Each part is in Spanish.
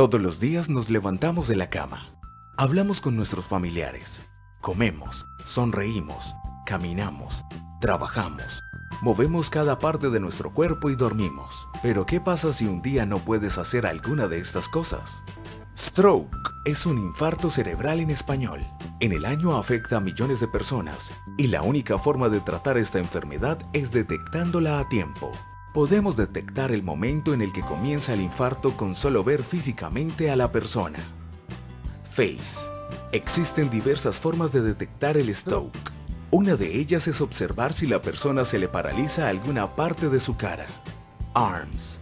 Todos los días nos levantamos de la cama, hablamos con nuestros familiares, comemos, sonreímos, caminamos, trabajamos, movemos cada parte de nuestro cuerpo y dormimos. Pero ¿qué pasa si un día no puedes hacer alguna de estas cosas? Stroke es un infarto cerebral en español. En el año afecta a millones de personas y la única forma de tratar esta enfermedad es detectándola a tiempo. Podemos detectar el momento en el que comienza el infarto con solo ver físicamente a la persona. Face. Existen diversas formas de detectar el stroke. Una de ellas es observar si la persona se le paraliza alguna parte de su cara. Arms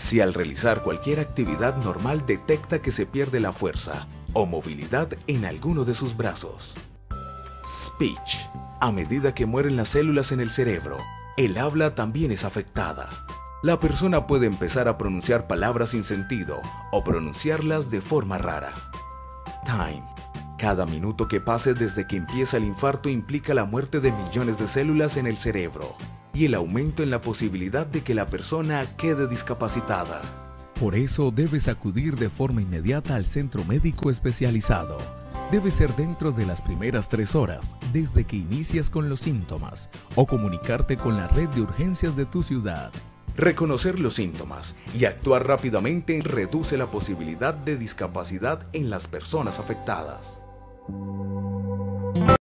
si al realizar cualquier actividad normal detecta que se pierde la fuerza o movilidad en alguno de sus brazos. Speech. A medida que mueren las células en el cerebro, el habla también es afectada. La persona puede empezar a pronunciar palabras sin sentido o pronunciarlas de forma rara. Time. Cada minuto que pase desde que empieza el infarto implica la muerte de millones de células en el cerebro y el aumento en la posibilidad de que la persona quede discapacitada. Por eso debes acudir de forma inmediata al centro médico especializado. Debe ser dentro de las primeras tres horas desde que inicias con los síntomas o comunicarte con la red de urgencias de tu ciudad. Reconocer los síntomas y actuar rápidamente reduce la posibilidad de discapacidad en las personas afectadas.